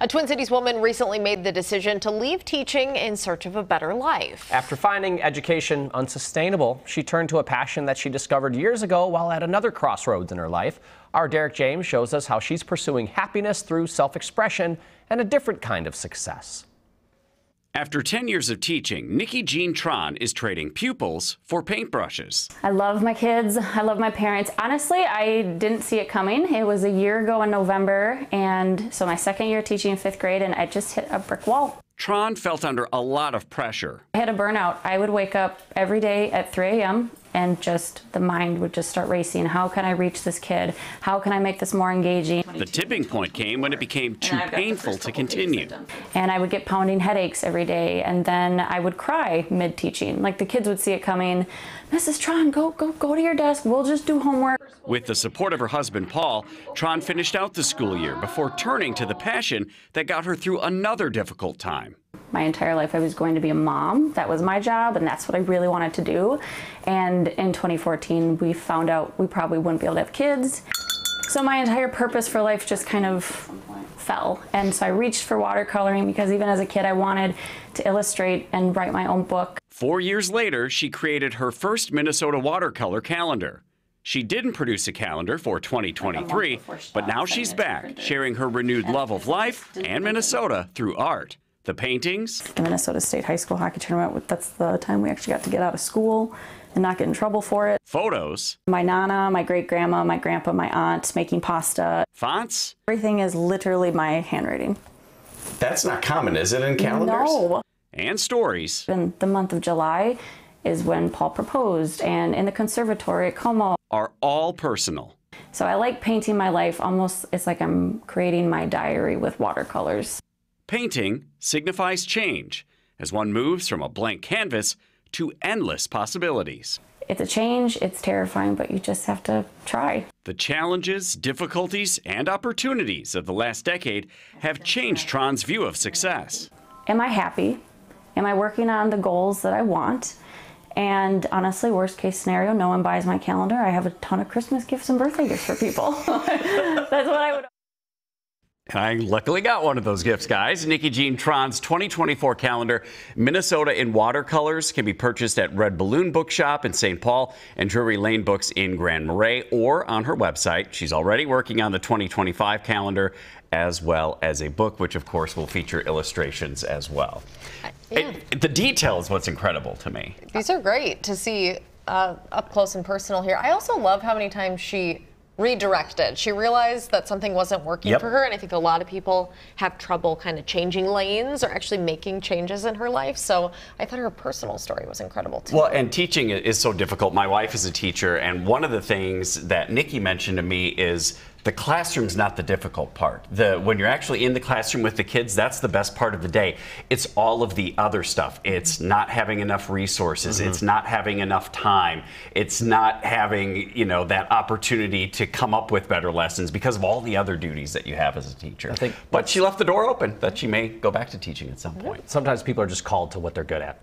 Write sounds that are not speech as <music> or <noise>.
A Twin Cities woman recently made the decision to leave teaching in search of a better life. After finding education unsustainable, she turned to a passion that she discovered years ago while at another crossroads in her life. Our Derek James shows us how she's pursuing happiness through self expression and a different kind of success. After 10 years of teaching, Nikki Jean Tran is trading pupils for paintbrushes. I love my kids. I love my parents. Honestly, I didn't see it coming. It was a year ago in November, and so my second year teaching in fifth grade, and I just hit a brick wall. Tran felt under a lot of pressure. I had a burnout. I would wake up every day at 3 a.m. and just the mind would just start racing. How can I reach this kid? How can I make this more engaging? The tipping point came when it became too painful to continue. And I would get pounding headaches every day, and then I would cry mid teaching. Like the kids would see it coming. Mrs. Tran, go go go to your desk. We'll just do homework. With the support of her husband Paul, Tran finished out the school year before turning to the passion that got her through another difficult time. My entire life, I was going to be a mom. That was my job, and that's what I really wanted to do. And in 2014, we found out we probably wouldn't be able to have kids. So my entire purpose for life just kind of fell. And so I reached for watercoloring because even as a kid, I wanted to illustrate and write my own book. Four years later, she created her first Minnesota watercolor calendar. She didn't produce a calendar for 2023, but now she's back, sharing her renewed love of life and Minnesota through art. The paintings, The Minnesota State High School hockey tournament, that's the time we actually got to get out of school and not get in trouble for it. photos, My nana, my great grandma, my grandpa, my aunt making pasta. fonts, Everything is literally my handwriting. That's not common, is it, in calendars? No. and stories. In the month of July is when Paul proposed, and in the conservatory at Como. are all personal. So I like painting my life almost, it's like I'm creating my diary with watercolors. Painting signifies change as one moves from a blank canvas to endless possibilities. It's a change, it's terrifying, but you just have to try. The challenges, difficulties, and opportunities of the last decade have changed Tran's view of success. Am I happy? Am I working on the goals that I want? And honestly, worst case scenario, no one buys my calendar. I have a ton of Christmas gifts and birthday gifts for people. <laughs> That's what I would. And I luckily got one of those gifts, guys. Nikki Jean Tran's 2024 calendar, Minnesota in watercolors, can be purchased at Red Balloon Bookshop in St. Paul and Drury Lane Books in Grand Marais or on her website. She's already working on the 2025 calendar as well as a book, which of course will feature illustrations as well. yeah. It- the detail is what's incredible to me. These are great to see uh, up close and personal here. I also love how many times she redirected. She realized that something wasn't working Yep. for her, and I think a lot of people have trouble kind of changing lanes or actually making changes in her life. So I thought her personal story was incredible too. Well, and teaching is so difficult. My wife is a teacher, and one of the things that Nikki mentioned to me is the classroom's not the difficult part. The when you're actually in the classroom with the kids, that's the best part of the day. It's all of the other stuff. It's not having enough resources. Mm-hmm. It's not having enough time. It's not having, you know, that opportunity to come up with better lessons because of all the other duties that you have as a teacher. I think but she left the door open that she may go back to teaching at some point. Sometimes people are just called to what they're good at.